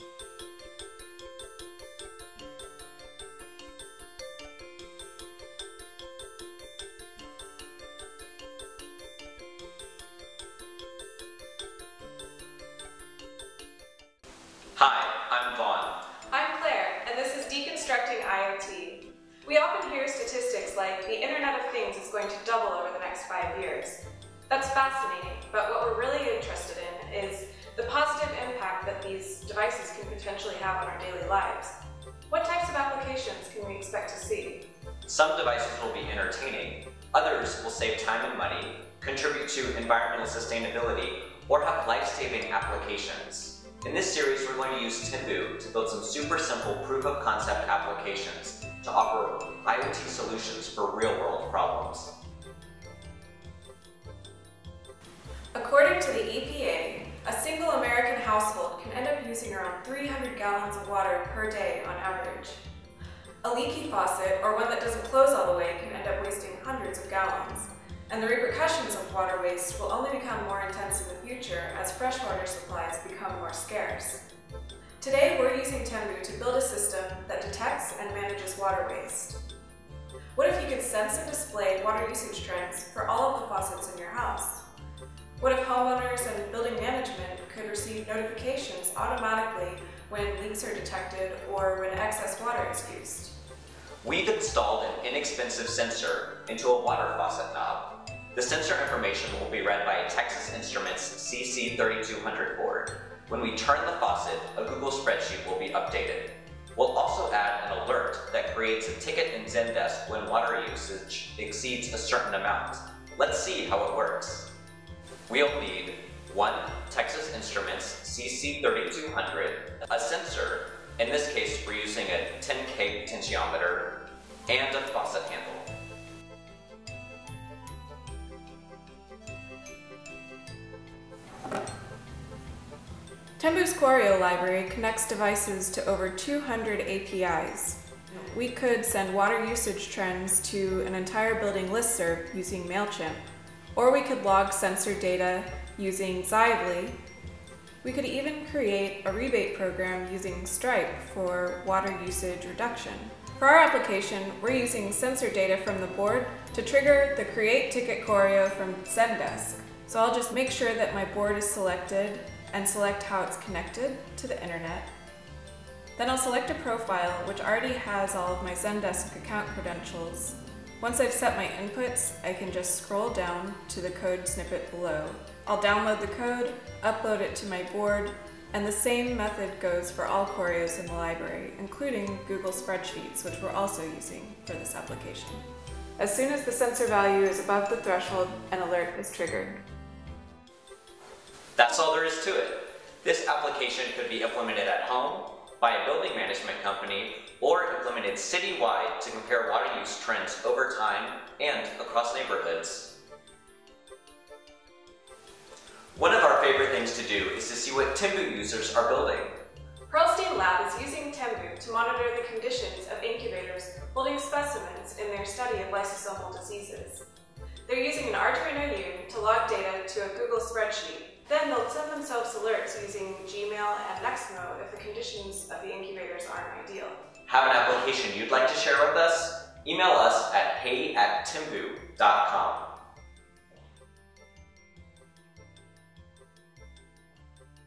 Hi, I'm Vaughn. I'm Claire, and this is Deconstructing IoT. We often hear statistics like the Internet of Things is going to double over the next five years. That's fascinating, but what we're really interested in is the positive devices can potentially have on our daily lives. What types of applications can we expect to see? Some devices will be entertaining, others will save time and money, contribute to environmental sustainability, or have life-saving applications. In this series, we're going to use Temboo to build some super simple proof of concept applications to offer IoT solutions for real-world problems. Around 300 gallons of water per day on average. A leaky faucet, or one that doesn't close all the way, can end up wasting hundreds of gallons. And the repercussions of water waste will only become more intense in the future as freshwater supplies become more scarce. Today, we're using Temboo to build a system that detects and manages water waste. What if you could sense and display water usage trends for all of the faucets in your house? What if homeowners and building management could receive notifications automatically when leaks are detected or when excess water is used? We've installed an inexpensive sensor into a water faucet knob. The sensor information will be read by a Texas Instruments CC3200 board. When we turn the faucet, a Google spreadsheet will be updated. We'll also add an alert that creates a ticket in Zendesk when water usage exceeds a certain amount. Let's see how it works. We'll need one Texas Instruments CC3200, a sensor, in this case we're using a 10K potentiometer, and a faucet handle. Temboo's Choreo library connects devices to over 200 APIs. We could send water usage trends to an entire building listserv using MailChimp, or we could log sensor data using Xively. We could even create a rebate program using Stripe for water usage reduction. For our application, we're using sensor data from the board to trigger the Create Ticket Choreo from Zendesk. So I'll just make sure that my board is selected and select how it's connected to the internet. Then I'll select a profile which already has all of my Zendesk account credentials. Once I've set my inputs, I can just scroll down to the code snippet below. I'll download the code, upload it to my board, and the same method goes for all Quorios in the library, including Google Spreadsheets, which we're also using for this application. As soon as the sensor value is above the threshold, an alert is triggered. That's all there is to it. This application could be implemented at home, by a building management company, or implemented citywide to compare water use trends over time and across neighborhoods. One of our favorite things to do is to see what Temboo users are building. Perlstein Lab is using Temboo to monitor the conditions of incubators holding specimens in their study of lysosomal diseases. They're using an Arduino Uno to log data to a Google spreadsheet then they'll send themselves alerts using Gmail and Nexmo if the conditions of the incubators aren't ideal. Have an application you'd like to share with us? Email us at hey at temboo.com.